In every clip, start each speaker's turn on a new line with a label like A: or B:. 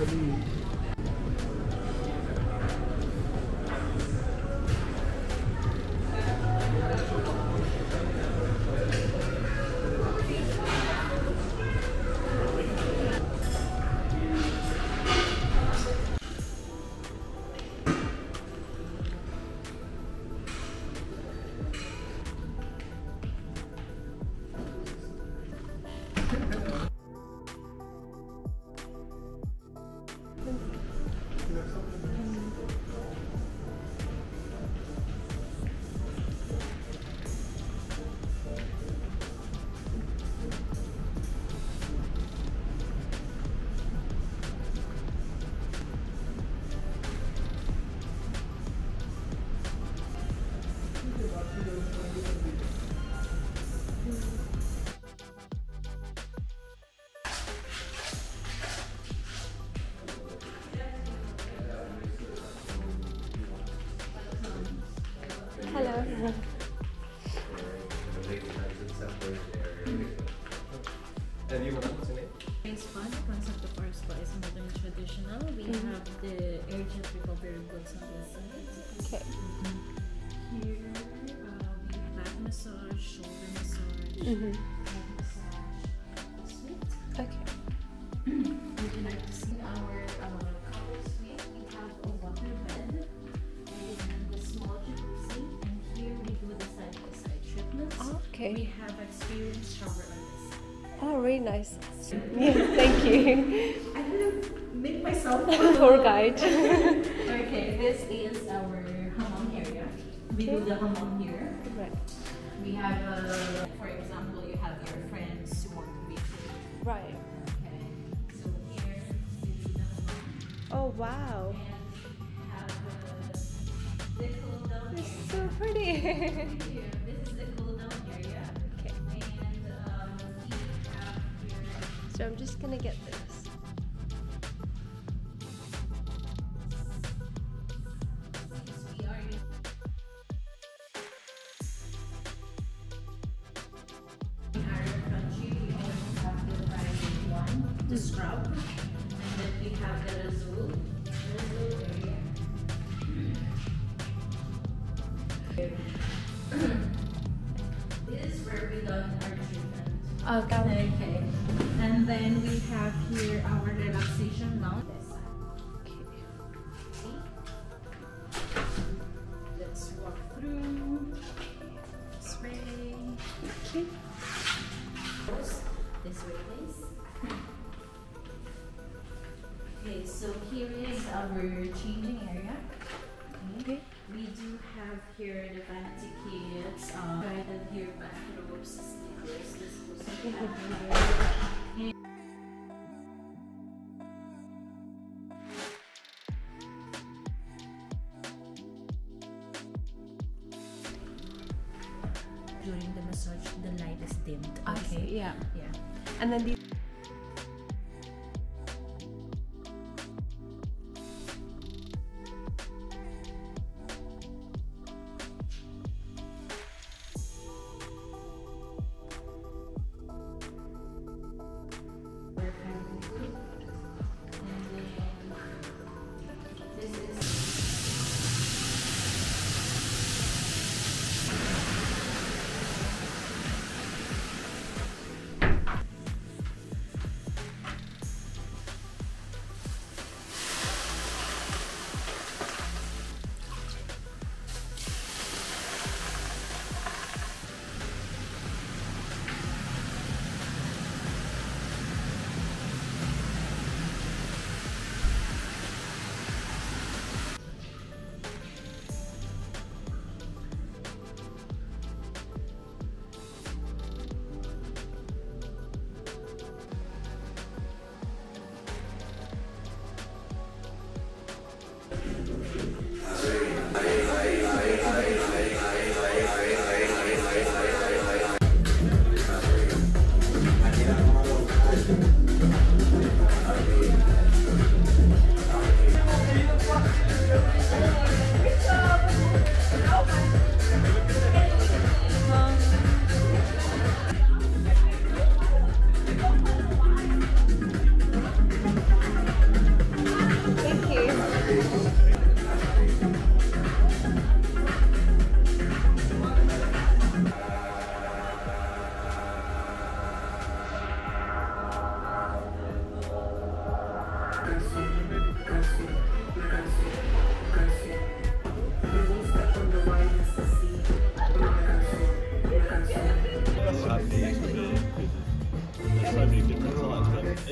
A: Hello. Okay.
B: Would you like to see our uh, couple suite? We have a water bed and a small jacuzzi. And here we do the side by side treatments. We
A: Okay.
B: have experienced shower on this.
A: Oh, really nice. Yeah, thank you.
B: I didn't make myself a
A: Tour guide.
B: okay, this is our hammam area. We do the hammam here.
A: Right.
B: We have, uh, for example, you have your friends who want to be.
A: Right.
B: Okay, so here we do the hammam
A: Oh, wow.
B: and have uh, the cool down
A: It's so pretty.
B: Here, this is the cool down area.
A: okay.
B: And um, we have here
A: So I'm just gonna get this.
B: The scrub, and then we have the Rasul, this is where we our treatment.
A: Okay.
B: Okay, and then we have here our relaxation mount. During the massage, the light is dimmed.
A: Okay, yeah.
B: Yeah.
A: And then these.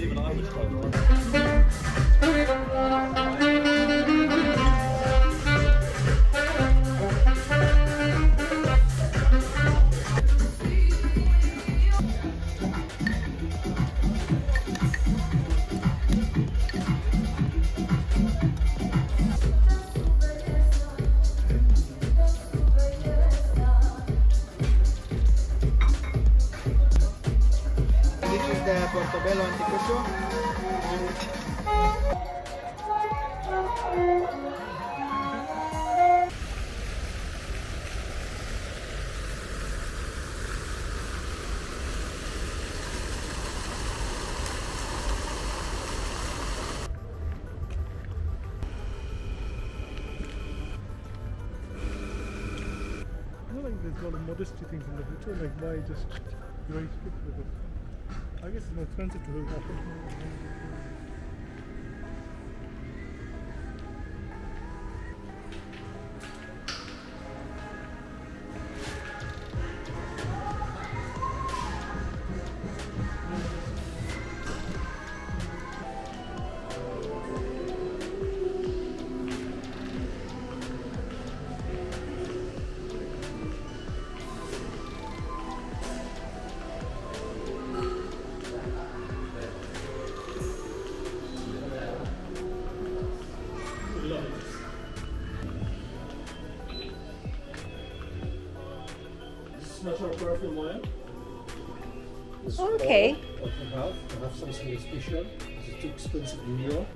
C: Eben angesprochen. The Portobello Anticucho.
D: I like there's a lot of modesty things in the hotel, like why just it. I guess it's more expensive to hold
E: This is perfume oil. This
A: Okay.
E: oil have, we have something special. It's too expensive in Europe.